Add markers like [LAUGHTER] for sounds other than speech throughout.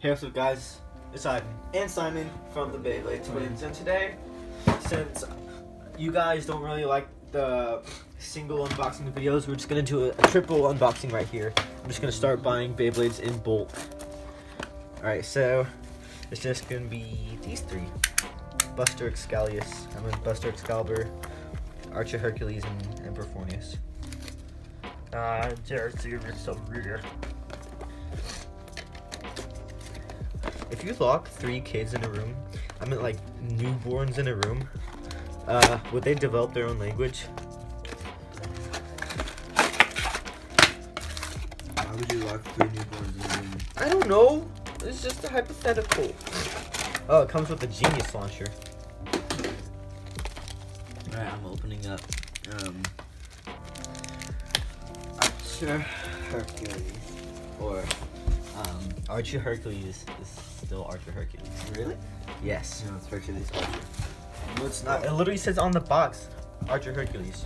Hey, what's up, guys? It's Ivan and Simon from the Beyblade Twins, and today, since you guys don't really like the single unboxing videos, we're just gonna do a, a triple unboxing right here. I'm just gonna start buying Beyblades in bulk. Alright, so it's just gonna be these three Buster Excalius, I mean Buster Excalibur, Archer Hercules, and Emperor Forneus. Ah, there's so rare. If you lock three kids in a room, I mean like newborns in a room, uh, would they develop their own language? Why would you lock three newborns in a room? I don't know. It's just a hypothetical. Oh, it comes with a genius launcher. Alright, I'm opening up. Um, Archer Hercules. Or, um, Archer Hercules is still Archer Hercules. really? Yes. No, it's Hercules Archer. No, it's not. It literally says on the box, Archer Hercules.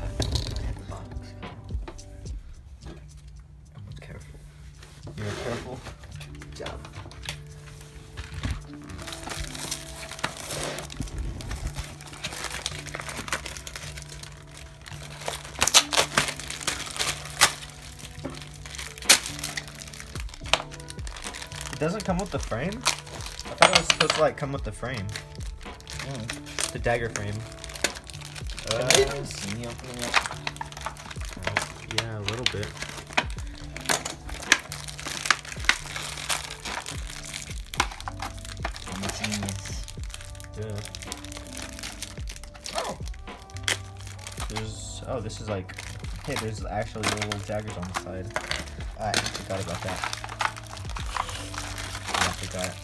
Doesn't come with the frame. I thought it was supposed to like come with the frame, Mm. the dagger frame. Have they even seen me opening it? yeah, a little bit. I'm a genius. Yeah. Oh! There's oh, this is like hey, there's actually little daggers on the side. I forgot about that. Forgot.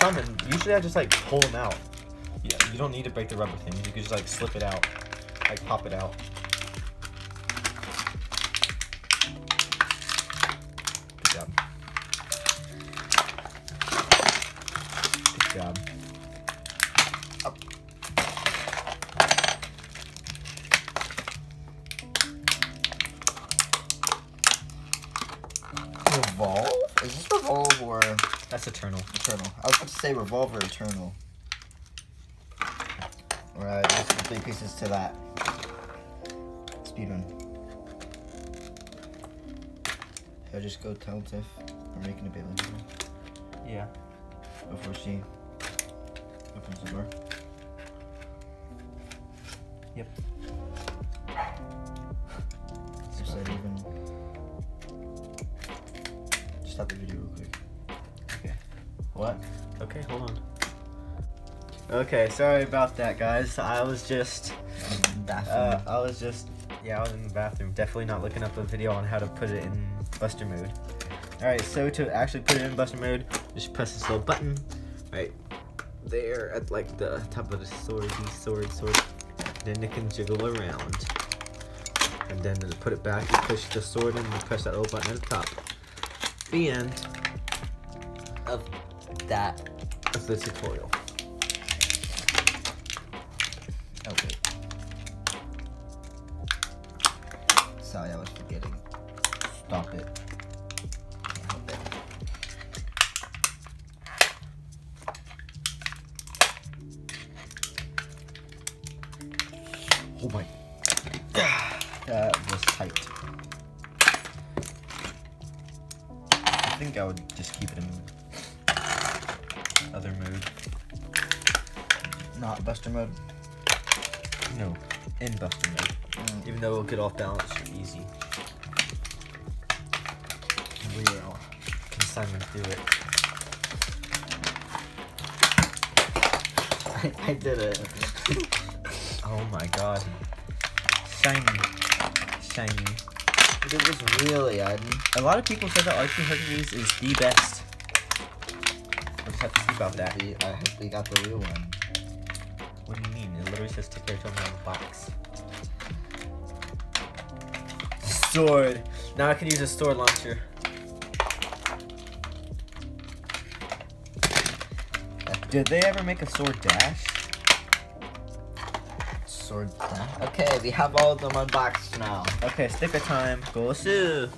Simon, usually I just like pull them out. Yeah, you don't need to break the rubber thing. You can just like slip it out, like pop it out. That's Eternal. Eternal? I was about to say Revolver Eternal. Right, there's the three pieces to that. Speedrun. Should I just go tell Tiff we're making a Bailey Yeah. before she opens the door? Yep. Is that even... Stop the video real quick. Okay. What? Okay, hold on. Okay, sorry about that, guys. I was just, uh, I was just, yeah, I was in the bathroom. Definitely not looking up a video on how to put it in Buster mode. Alright, so to actually put it in Buster mode, just press this little button, right there at like the top of the sword, the sword, sword. Then it can jiggle around. And then to put it back, you push the sword in and you press that little button at the top. The end of that of the tutorial. Wait. Sorry, I was forgetting. Stop it. It. Oh my. That was tight. I think I would just keep it in other mode. Not Buster mode. No, in Buster mode. Mm, Even though it'll get off balance easy. real. Can Simon do it? I, [LAUGHS] I did it. [LAUGHS] Oh my god. Shiny. Shiny. But it was really, I A lot of people said that Archer Hercules is the best. Have to see about that. I hope uh, we got the real one. What do you mean? It literally says to character on the box. Sword. Now I can use a sword launcher. Did they ever make a sword dash? sword. Dash. Okay, we have all of them unboxed now. Okay, sticker time. Go Sue.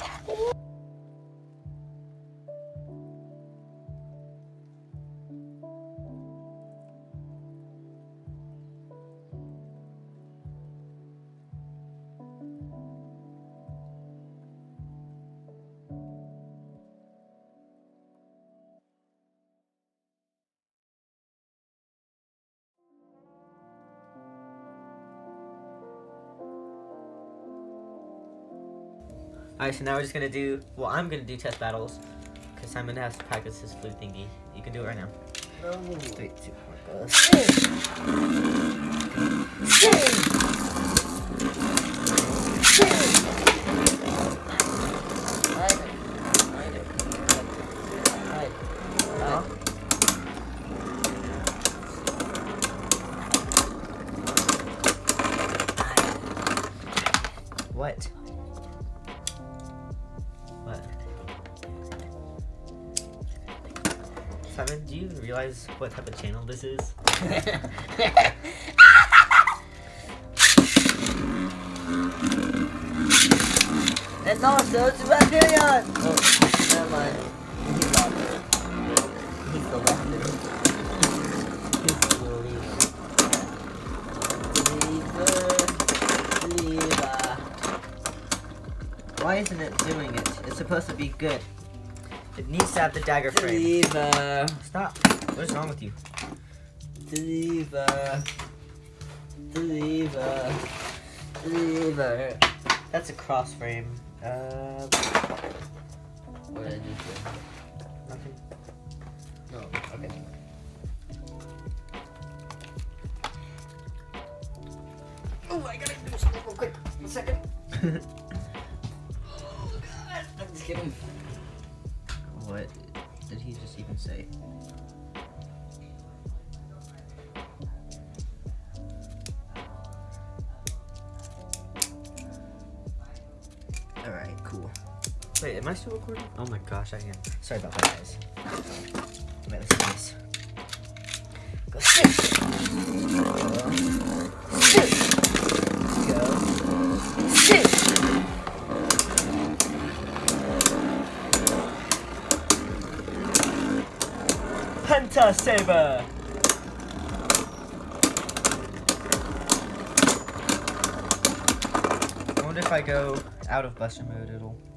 Alright, so now we're just gonna do, well, I'm gonna do test battles. Because Simon has to practice his flute thingy. You can do it right now. Three, two, one, go. Simon, do you realize what type of channel this is? And also, it's Evangelion! Oh, never mind. He's He's lever. Why isn't it doing it? It's supposed to be good. It needs to have the dagger frame. Lever, Stop. What is wrong with you? lever, lever, lever. That's a cross frame. Uh, What did I do here? nothing. No, okay. Oh, I gotta do something real quick. One second. [LAUGHS] Oh, God. I'm just kidding. Recording? Oh my gosh, I am. Sorry about that, guys. Wait, let's do this. Go sit. Go sit. Go sit. Penta Saber! I wonder if I go out of Buster mode, it'll.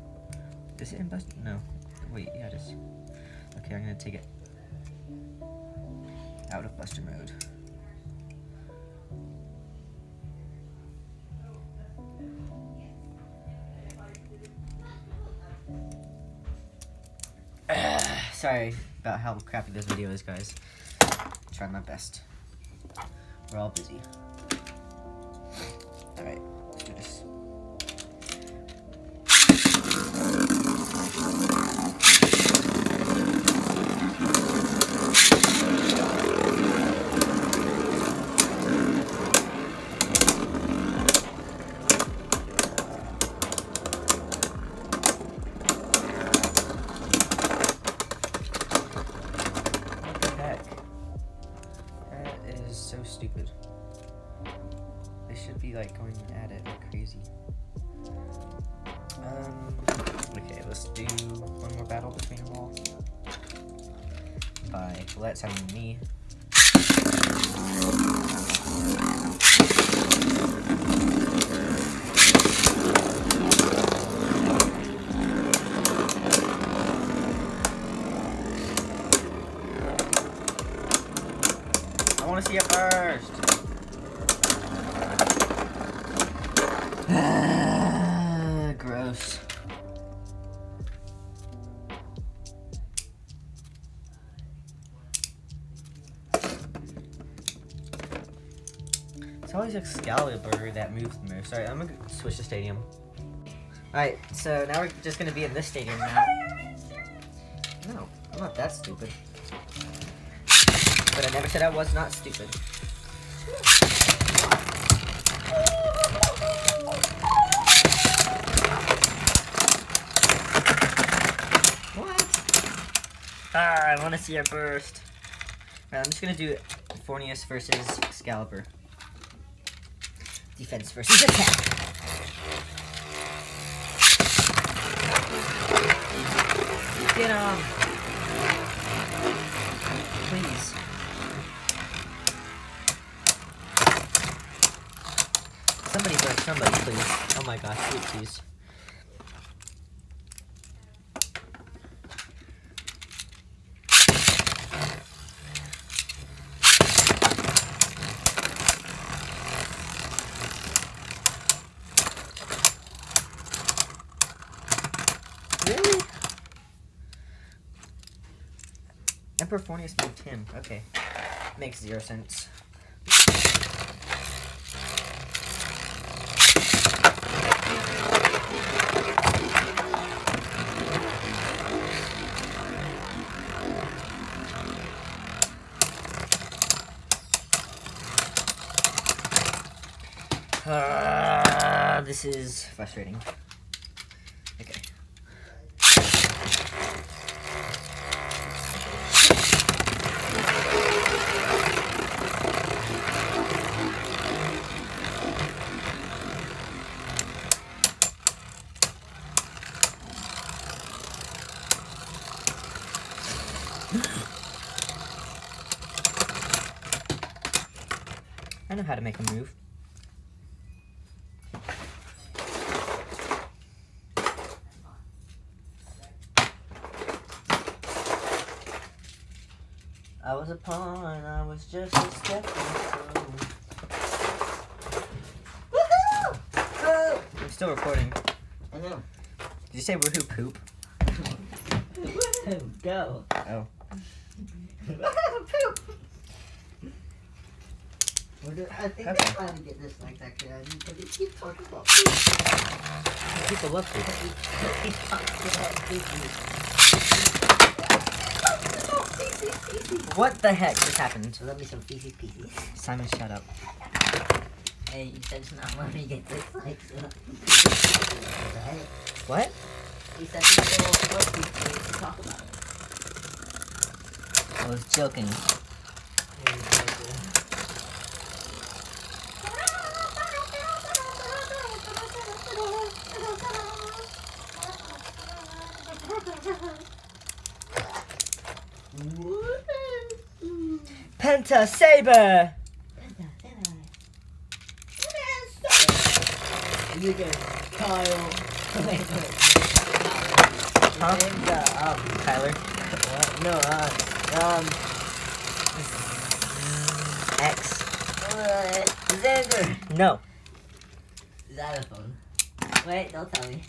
Is it in Buster? No. Wait, yeah, it is. Okay, I'm gonna take it out of Buster mode. [SIGHS] Sorry about how crappy this video is, guys. Trying my best. We're all busy. Alright, let's do one more battle between them all. By Let's I me. I want to see it first. [SIGHS] [LAUGHS] Always Excalibur that moves the most. Sorry, I'm gonna switch the stadium. Alright, so now we're just gonna be in this stadium now. No, I'm not that stupid. But I never said I was not stupid. What? Ah, I want to see a burst. Alright, I'm just gonna do Forneus versus Excalibur. Defense versus attack. Get him! Please. Somebody break somebody, please. Oh my gosh. Really? Emperor Forneus moved him. Okay. Makes zero sense. Ah, this is frustrating. Okay. I know how to make a move. I was a pawn, I was just a stepping stone. Woohoo! Oh, I'm still recording. I know. Did you say woohoo poop? [LAUGHS] Woohoo, go. Oh. [LAUGHS] Poop. I think Okay. they're trying to get this like that kid because keeps talking about poop. People love poop. He talks about feces. What the heck just happened? So let me some feces pieces. Simon, shut up. Hey, you said to not let me get this like so. Right? What? He said go first to talk about it. I was joking. Penta Saber! You just Kyle. Huh? Uh, um, Tyler. what? No, uh, um, X. uh, Xander. No. Xylophone. Wait, don't tell me.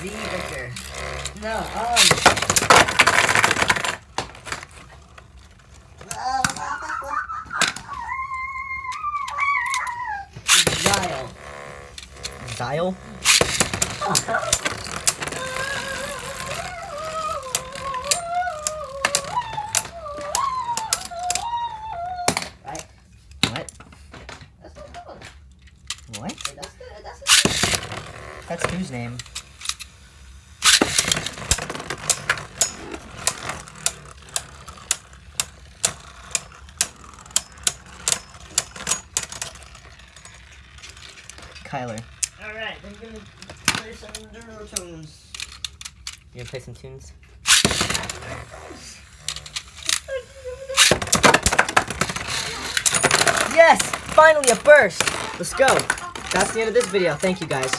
Z Victor. No, um. Dial? Right? What? That's not good. What? That's good. That's good. That's whose name? Kyler. I'm gonna play some Enduro tunes. You gonna play some tunes? Yes! Finally a burst! Let's go! That's the end of this video. Thank you guys.